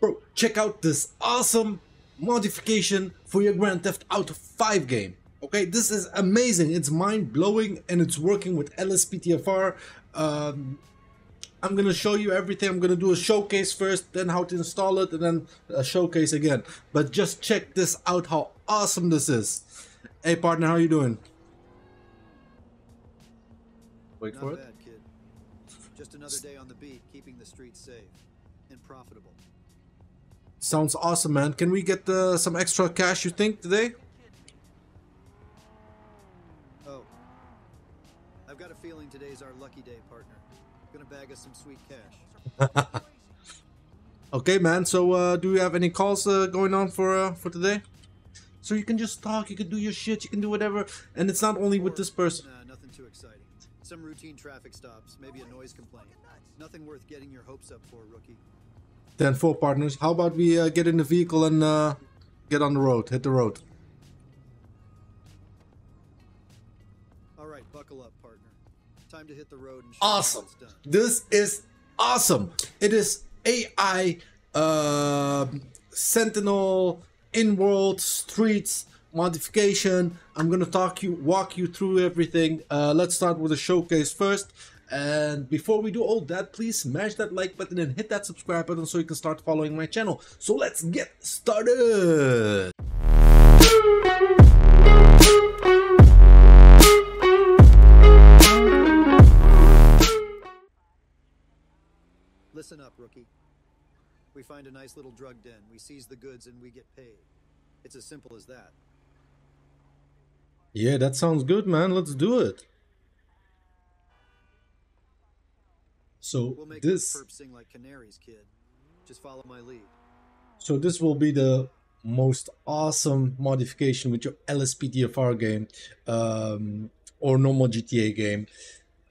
Bro, check out this awesome modification for your Grand Theft Auto 5 game. Okay, this is amazing. It's mind blowing and it's working with LSPDFR. Um, I'm gonna show you everything. I'm gonna do a showcase first, then how to install it, and then a showcase again. But just check this out, how awesome this is. Hey partner, how you doing? Wait Not for it. bad, kid. Just another day on the beat, keeping the streets safe and profitable. Sounds awesome, man. Can we get uh, some extra cash, you think, today? Oh, I've got a feeling today's our lucky day, partner. Gonna bag us some sweet cash. Okay, man. So, uh, do you have any calls uh, going on for uh, for today? So you can just talk, you can do your shit, you can do whatever, and it's not only with this person. Nah, nothing too exciting. Some routine traffic stops, maybe a noise complaint. Nothing worth getting your hopes up for, rookie. Then four partners. How about we uh, get in the vehicle and uh, get on the road, hit the road. All right, buckle up, partner. Time to hit the road and Awesome. This is awesome. It is AI uh, Sentient in-world streets modification. I'm gonna talk you, walk you through everything. Uh, let's start with a showcase first. And before we do all that, please smash that like button and hit that subscribe button so you can start following my channel. So let's get started. Listen up, rookie. We find a nice little drug den, we seize the goods, and we get paid. It's as simple as that. Yeah, that sounds good, man. Let's do it. So We'll make this. sing like canaries, kid. Just follow my lead. So this will be the most awesome modification with your LSPDFR game um, or normal GTA game.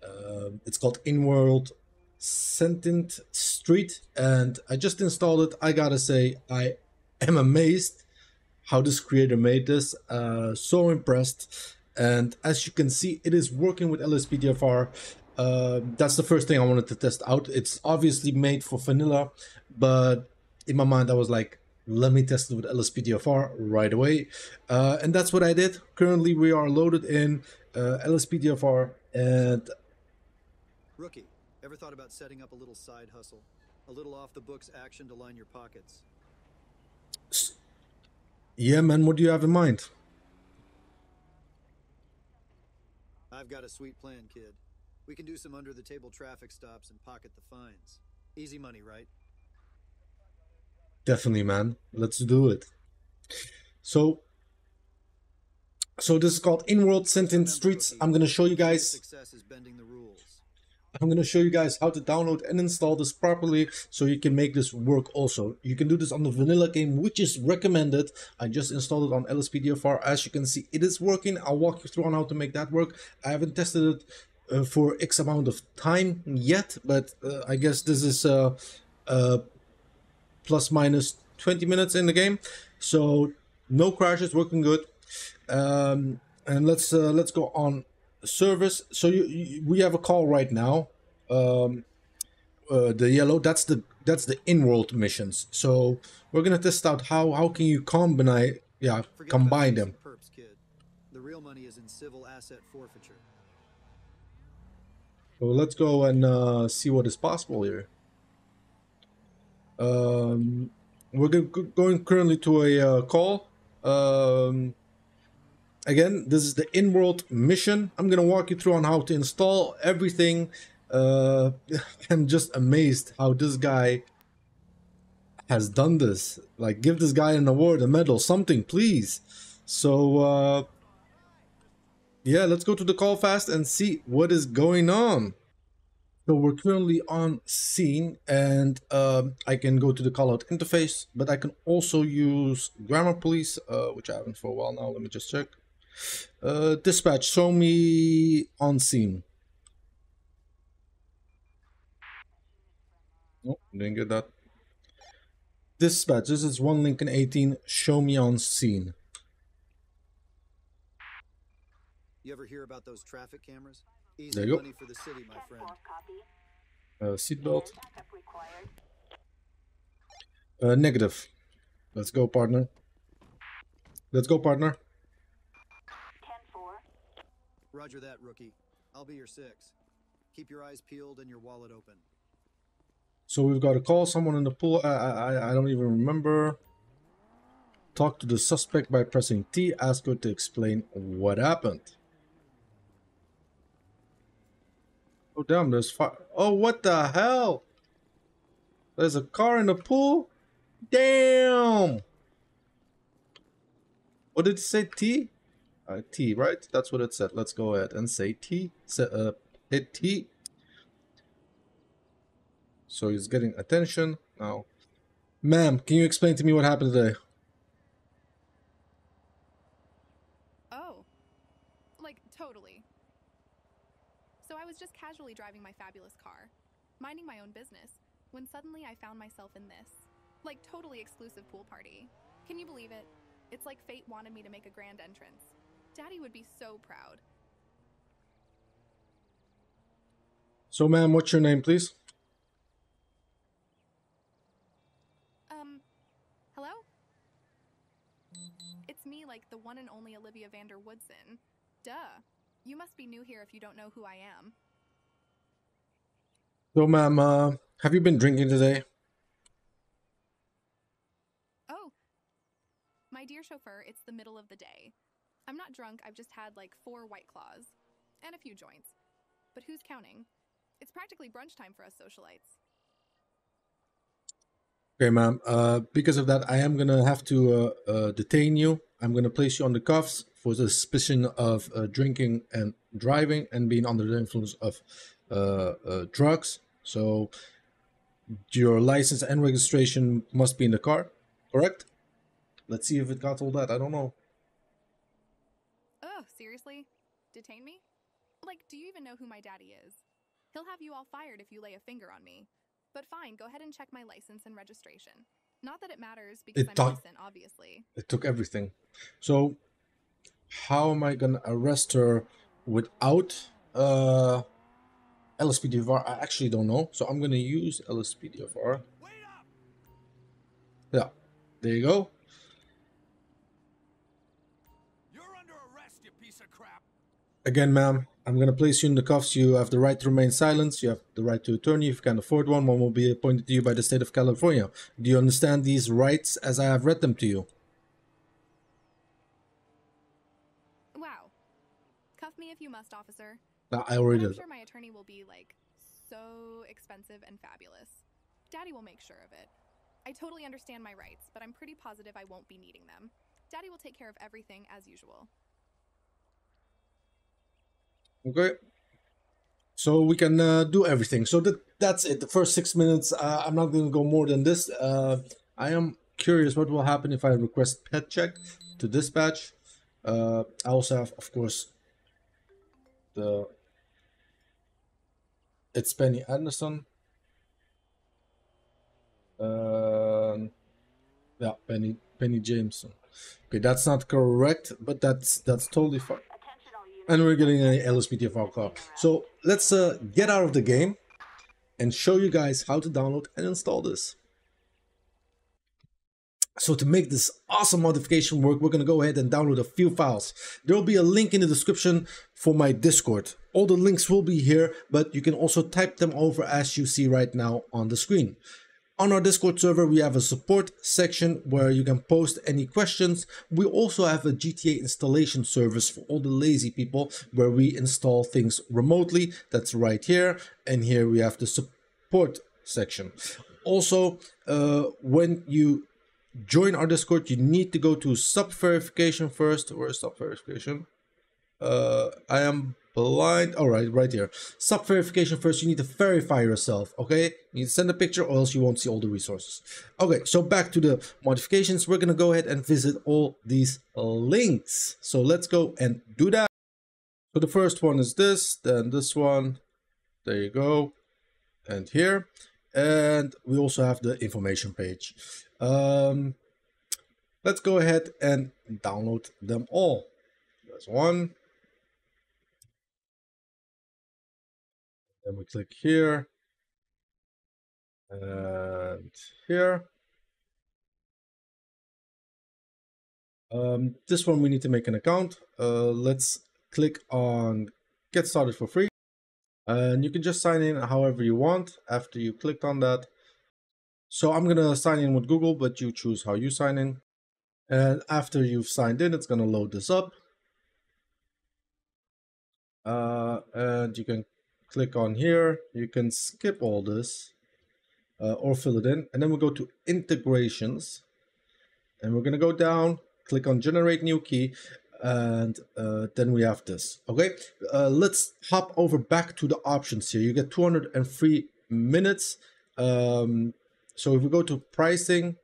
Uh, it's called In-World Sentient Street and I just installed it. I gotta say I am amazed how this creator made this. Uh, so impressed. And as you can see, it is working with LSPDFR. Uh, that's the first thing I wanted to test out. It's obviously made for vanilla, but in my mind, I was like, let me test it with LSPDFR right away. Uh, and that's what I did. Currently, we are loaded in uh, LSPDFR and Rookie, ever thought about setting up a little side hustle? A little off the books action to line your pockets? yeah, man, what do you have in mind? I've got a sweet plan, kid. We can do some under the table traffic stops and pocket the fines. Easy money, right? Definitely, man. Let's do it. So, so this is called In-World Remember, Streets. I'm gonna show you guys Success is bending the rules. I'm going to show you guys how to download and install this properly so you can make this work also. You can do this on the vanilla game, which is recommended. I just installed it on LSPDFR. As you can see, it is working. I'll walk you through on how to make that work. I haven't tested it uh, for X amount of time yet, but uh, I guess this is uh, uh, plus minus 20 minutes in the game. So no crashes, working good. Um, and let's uh, let's go on service. So you, you, we have a call right now. Um, uh, the yellow that's the that's the in-world missions. So we're gonna test out how how can you combine yeah Forget combine them. Perps, kid. The real money is in civil asset forfeiture. So let's go and uh, see what is possible here. Um, we're go- go- going currently to a uh, call. Um, again, this is the in-world mission. I'm gonna walk you through on how to install everything. Uh, I'm just amazed how this guy has done this. Like, give this guy an award, a medal, something, please. So, uh, yeah, let's go to the call fast and see what is going on. So we're currently on scene and um, I can go to the call out interface, but I can also use Grammar Police, uh, which I haven't for a while now. Let me just check. Uh, dispatch, show me on scene. Oh, didn't get that. Dispatch, this is one Lincoln 18. Show me on scene. You ever hear about those traffic cameras? Easy There you go. for the city, my friend. Uh, seatbelt. Uh, negative. Let's go, partner. Let's go, partner. 10-4. Roger that, rookie. I'll be your six. Keep your eyes peeled and your wallet open. So we've got to call someone in the pool. I, I, I don't even remember. Talk to the suspect by pressing T. Ask her to explain what happened. Oh, damn, there's fire. Oh, what the hell? There's a car in the pool? Damn! What did it say? T? Uh, T, right? That's what it said. Let's go ahead and say T. Say, uh, hit T. So he's getting attention now. Ma'am, can you explain to me what happened today? Oh, like totally. So I was just casually driving my fabulous car, minding my own business, when suddenly I found myself in this, like totally exclusive pool party. Can you believe it? It's like fate wanted me to make a grand entrance. Daddy would be so proud. So, ma'am, what's your name, please? Um, hello? It's me, like the one and only Olivia Vander Woodson. Duh. You must be new here if you don't know who I am. So, ma'am, uh, have you been drinking today? Oh, my dear chauffeur, it's the middle of the day. I'm not drunk, I've just had like four white claws and a few joints. But who's counting? It's practically brunch time for us socialites. Okay, ma'am. Uh, because of that, I am gonna have to uh, uh, detain you. I'm gonna place you on the cuffs for the suspicion of uh, drinking and driving and being under the influence of uh, uh, drugs. So, your license and registration must be in the car, correct? Let's see if it got all that. I don't know. Oh, seriously? Detain me? Like, do you even know who my daddy is? He'll have you all fired if you lay a finger on me. But fine, go ahead and check my license and registration. Not that it matters because It I'm innocent, obviously. It took everything. So, how am I gonna arrest her without uh, LSPDFR? I actually don't know. So I'm gonna use LSPDFR. Yeah, there you go. You're under arrest, you piece of crap! Again, ma'am, I'm gonna place you in the cuffs. You have the right to remain silent. You have the right to attorney if you can afford one. One will be appointed to you by the state of California. Do you understand these rights as I have read them to you? Wow. Cuff me if you must, officer. No, I already I'm did. sure my attorney will be like so expensive and fabulous. Daddy will make sure of it. I totally understand my rights, but I'm pretty positive I won't be needing them. Daddy will take care of everything as usual. Okay. So we can uh, do everything. So that that's it. The first six minutes. Uh, I'm not going to go more than this. Uh, I am curious what will happen if I request ped check to dispatch. Uh, I also have, of course, the. It's Penny Anderson. Um, yeah, Penny Penny Jameson. Okay, that's not correct, but that's that's totally fine and we're getting an LSPDFR call. So let's uh, get out of the game and show you guys how to download and install this. So to make this awesome modification work, we're going to go ahead and download a few files. There will be a link in the description for my Discord. All the links will be here, but you can also type them over as you see right now on the screen. On our Discord server, we have a support section where you can post any questions. We also have a GTA installation service for all the lazy people where we install things remotely. That's right here. And here we have the support section. Also, uh, when you join our Discord, you need to go to sub verification first. Where is sub verification? Uh, I am blind. All right, right here. Sub verification first. You need to verify yourself. Okay, you send a picture, or else you won't see all the resources. Okay, so back to the modifications. We're gonna go ahead and visit all these links. So let's go and do that. So the first one is this, then this one. There you go, and here, and we also have the information page. Um, let's go ahead and download them all. There's one. Then we click here and here. Um, this one we need to make an account. Uh, let's click on get started for free. And you can just sign in however you want after you clicked on that. So I'm going to sign in with Google, but you choose how you sign in. And after you've signed in, it's going to load this up. Uh, and you can click on here. You can skip all this uh, or fill it in. And then we'll go to integrations. And we're going to go down, click on generate new key and uh, then we have this okay uh, let's hop over back to the options here you get 203 minutes um, so if we go to pricing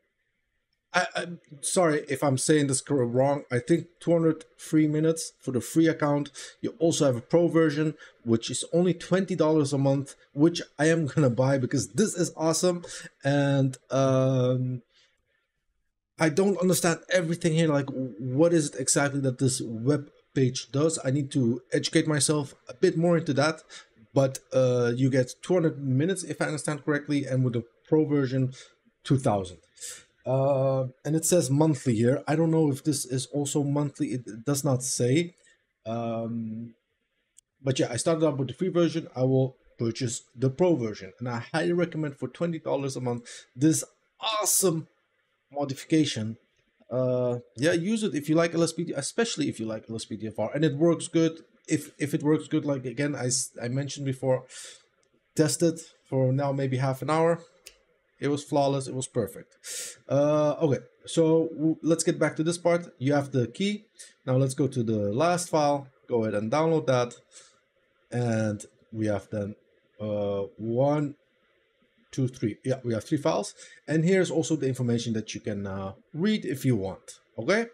I, am sorry if I'm saying this wrong. I think 200 free minutes for the free account. You also have a pro version, which is only $20 a month, which I am gonna buy because this is awesome. And um, I don't understand everything here. Like, what is it exactly that this web page does? I need to educate myself a bit more into that. But uh, you get 200 minutes, if I understand correctly, and with the pro version, 2000. Uh, and it says monthly here. I don't know if this is also monthly. It does not say. Um, but yeah, I started out with the free version. I will purchase the pro version, and I highly recommend for twenty dollars a month this awesome modification uh yeah use it if you like lspd especially if you like lspdfr and it works good if if it works good like again i i mentioned before test it for now maybe half an hour it was flawless it was perfect uh okay so let's get back to this part you have the key now let's go to the last file go ahead and download that and we have then uh one two, three. Yeah, we have three files. And here's also the information that you can uh, read if you want. Okay.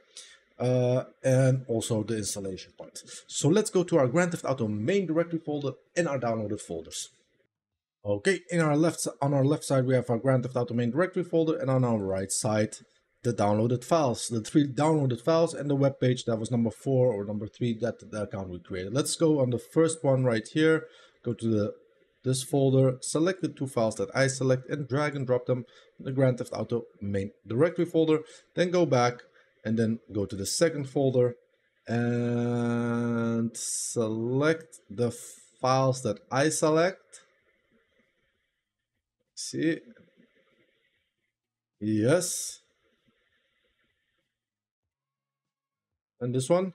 Uh, and also the installation part. So let's go to our Grand Theft Auto main directory folder and our downloaded folders. Okay, in our left on our left side we have our Grand Theft Auto main directory folder, and on our right side the downloaded files, the three downloaded files, and the web page that was number four or number three that the account we created. Let's go on the first one right here. Go to the this folder, select the two files that I select and drag and drop them in the Grand Theft Auto main directory folder. Then go back and then go to the second folder and select the files that I select. See? Yes. And this one?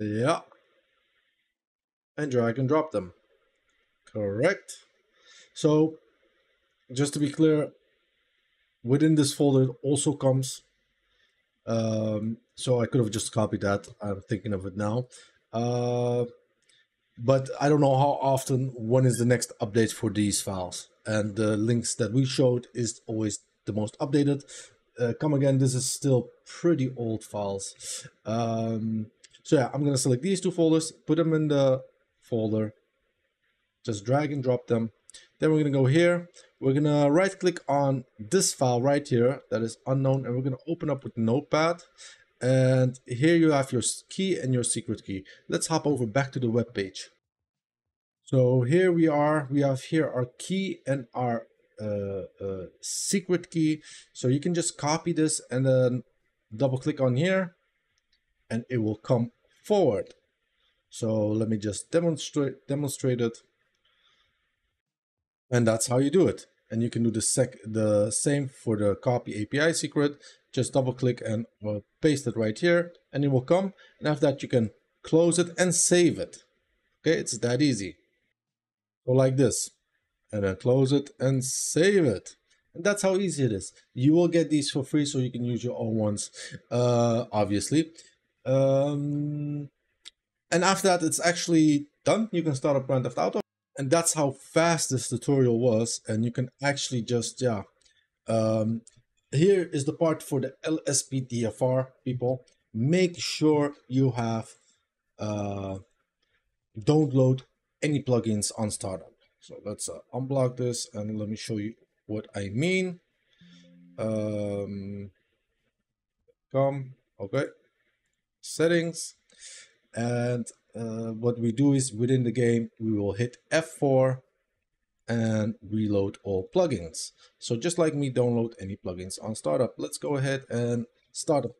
Yeah and drag and drop them. Correct. So just to be clear, within this folder also comes, um, so I could have just copied that. I'm thinking of it now. Uh, but I don't know how often, when is the next update for these files. And the links that we showed is always the most updated. Uh, come again, this is still pretty old files. Um, so yeah, I'm going to select these two folders, put them in the folder. Just drag and drop them. Then we're going to go here. We're going to right click on this file right here that is unknown and we're going to open up with Notepad. And here you have your key and your secret key. Let's hop over back to the web page. So here we are. We have here our key and our uh, uh, secret key. So you can just copy this and then double click on here and it will come forward. So let me just demonstrate demonstrate it. And that's how you do it. And you can do the sec the same for the copy API secret. Just double click and paste it right here and it will come. And after that you can close it and save it. Okay, it's that easy. So like this. And then close it and save it. And that's how easy it is. You will get these for free so you can use your own ones, uh, obviously. Um, and after that, it's actually done. You can start up Grand Theft Auto. And that's how fast this tutorial was. And you can actually just, yeah. Um, here is the part for the LSPDFR people. Make sure you have, uh, don't load any plugins on startup. So let's uh, unblock this and let me show you what I mean. Um, come, okay. Settings and uh, what we do is within the game, we will hit F4 and reload all plugins. So just like me, download any plugins on startup. Let's go ahead and start a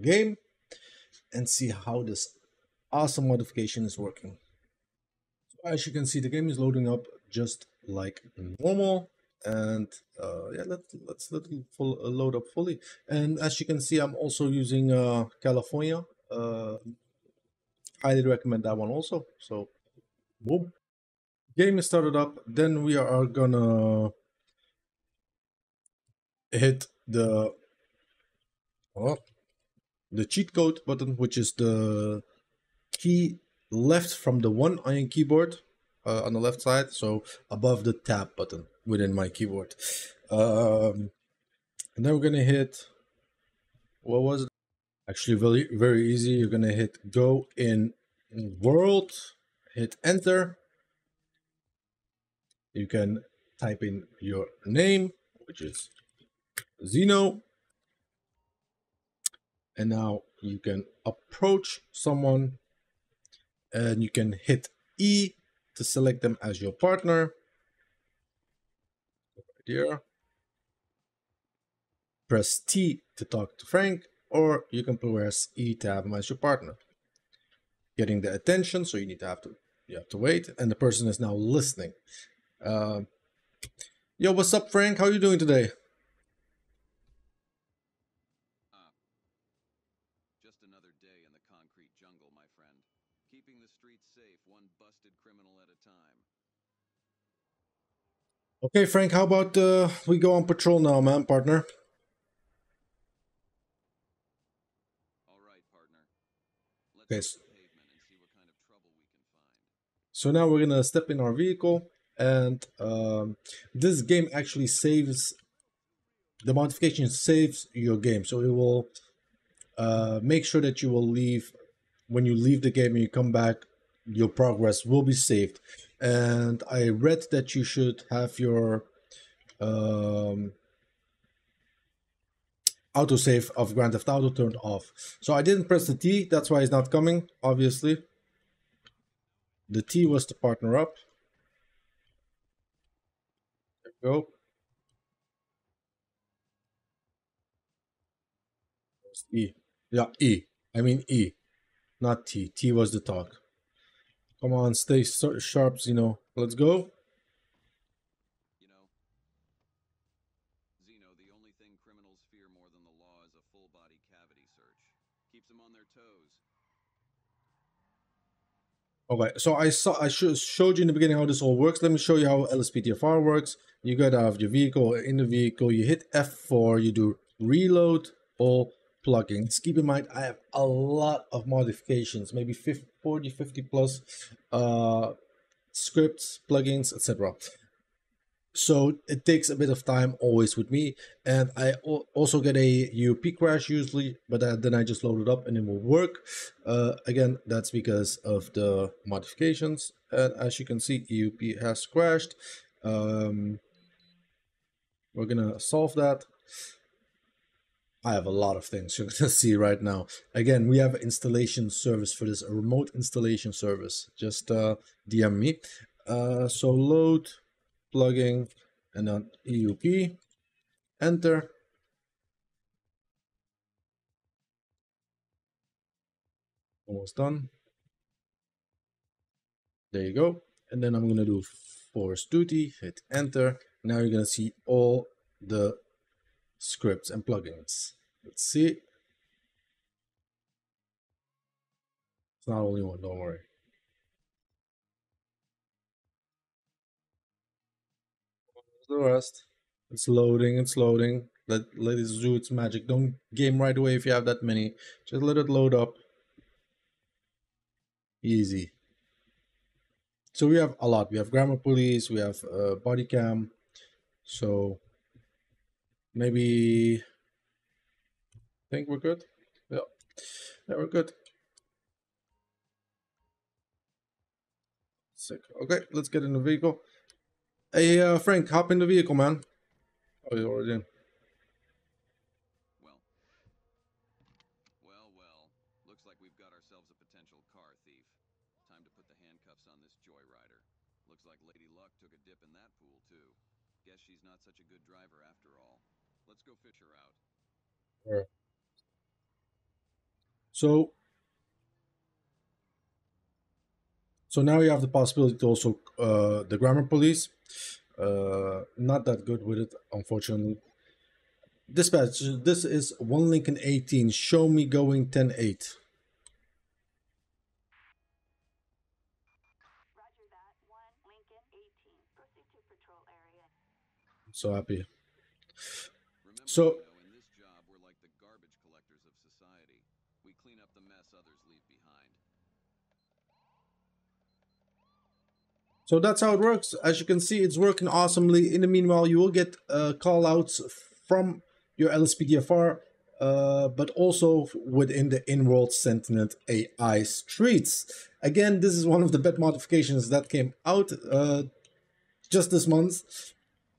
game and see how this awesome modification is working. So as you can see, the game is loading up just like normal. And uh, yeah, let's let's let it full, uh, load up fully. And as you can see, I'm also using uh, California. Uh, highly recommend that one also. So, boom, game is started up. Then we are gonna hit the oh, the cheat code button, which is the key left from the one on your keyboard uh, on the left side, so above the tab button within my keyboard. Um, and then we're gonna hit what was it? Actually, very very easy. You're gonna hit go in world, hit enter. You can type in your name, which is Zino. And now you can approach someone and you can hit E to select them as your partner. Right here. Press T to talk to Frank, or you can press E to have him as your partner. Getting the attention, so you need to have to you have to wait, and the person is now listening. Uh, yo, what's up, Frank? How you doing today? Uh, just another day in the concrete jungle, my friend. Keeping the streets safe, one busted criminal at a time. Okay, Frank, how about uh, we go on patrol now, man, partner? All right, partner. Let's Okay, hit s- the pavement and see what kind of trouble we can find. So now we're gonna step in our vehicle, and um, this game actually saves the modification saves your game, so it will uh, make sure that you will leave when you leave the game and you come back, your progress will be saved. And I read that you should have your um, autosave of Grand Theft Auto turned off. So I didn't press the T, that's why it's not coming, obviously. The T was to partner up. E. Yeah, E. I mean E, not T. T was the talk. Come on, stay sharp, Zino. Let's go. You know, Zino, the only thing criminals fear more than the law is a full body cavity search. Keeps them on their toes. Okay, so I saw I sh- showed you in the beginning how this all works. Let me show you how LSPDFR works. You get out of your vehicle in the vehicle. You hit F4. You do reload all plugins. Keep in mind, I have a lot of modifications, maybe 50, 40, 50 plus uh, scripts, plugins, etc. So it takes a bit of time always with me, and I also get a EUP crash usually, but uh, then I just load it up and it will work. Uh, again, that's because of the modifications, and as you can see, EUP has crashed. Um, we're gonna solve that. I have a lot of things you're gonna see right now. Again, we have installation service for this, a remote installation service. Just uh, DM me. Uh, so load plugin and then EUP, enter. Almost done. There you go. And then I'm gonna do force duty, hit enter. Now you're gonna see all the scripts and plugins. Let's see. It's not only one, don't worry. The rest. It's loading, it's loading. Let, let it do its magic. Don't game right away if you have that many. Just let it load up. Easy. So we have a lot. We have grammar police, we have uh, body cam. So maybe think we're good. Yeah, yeah, we're good. Sick. Okay, let's get in the vehicle. Hey, uh, Frank, hop in the vehicle, man. Oh, you're already in. Well. Well, well. Looks like we've got ourselves a potential car thief. Time to put the handcuffs on this joyrider. Looks like Lady Luck took a dip in that pool, too. Guess she's not such a good driver after all. Let's go fish her out. So, so now you have the possibility to also uh, the grammar police. Uh, not that good with it, unfortunately. Dispatch, this is one Lincoln 18. Show me going 10 8. So happy. that. One Lincoln 18. Proceed to patrol area. I'm so happy. Remember, So- Nino, in this job, we're like the garbage collectors of society. We clean up the mess others leave behind. So that's how it works. As you can see, it's working awesomely. In the meanwhile, you will get uh, call outs from your LSPDFR, uh, but also within the in-world Sentient AI streets. Again, this is one of the bed modifications that came out uh, just this month.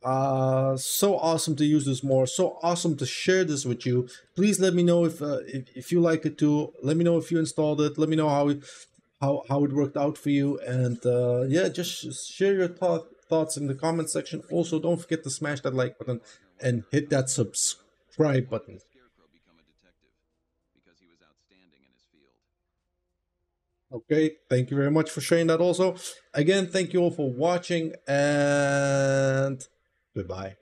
Uh, so awesome to use this more. So awesome to share this with you. Please let me know if uh, if, if you like it too. Let me know if you installed it. Let me know how it how how it worked out for you. And uh yeah just share your thought, thoughts in the comment section. Also don't forget to smash that like button and hit that subscribe button. Okay thank you very much for sharing that also. Again thank you all for watching and goodbye